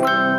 Bye.